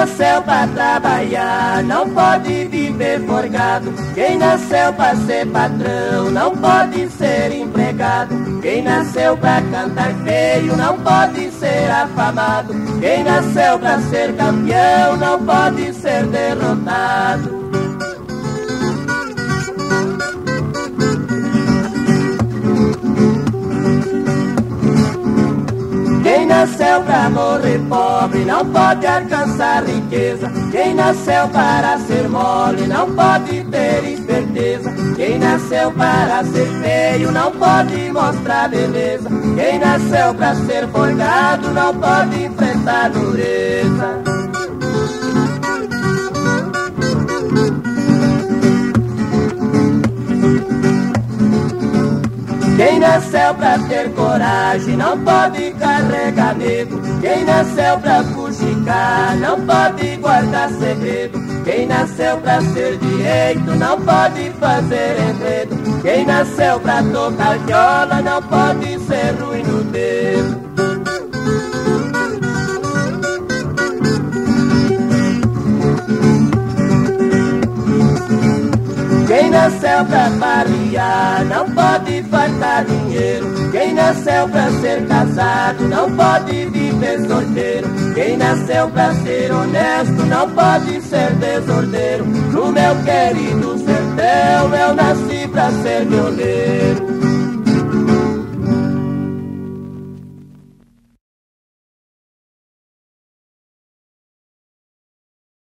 nasceu pra trabalhar não pode viver forgado. Quem nasceu pra ser patrão não pode ser empregado. Quem nasceu pra cantar feio não pode ser afamado. Quem nasceu pra ser campeão não pode ser derrotado. Quem nasceu pra morrer pobre não pode alcançar riqueza. Quem nasceu para ser mole não pode ter esperteza. Quem nasceu para ser feio não pode mostrar beleza. Quem nasceu pra ser folgado não pode enfrentar dureza. Nasceu pra ter coragem não pode carregar medo. Quem nasceu pra fuxicar não pode guardar segredo. Quem nasceu pra ser direito não pode fazer enredo. Quem nasceu pra tocar viola não pode ser ruim no dedo. Nasceu pra variar não pode faltar dinheiro. Quem nasceu pra ser casado não pode viver solteiro. Quem nasceu pra ser honesto não pode ser desordeiro. No meu querido sertão eu nasci pra ser violeiro.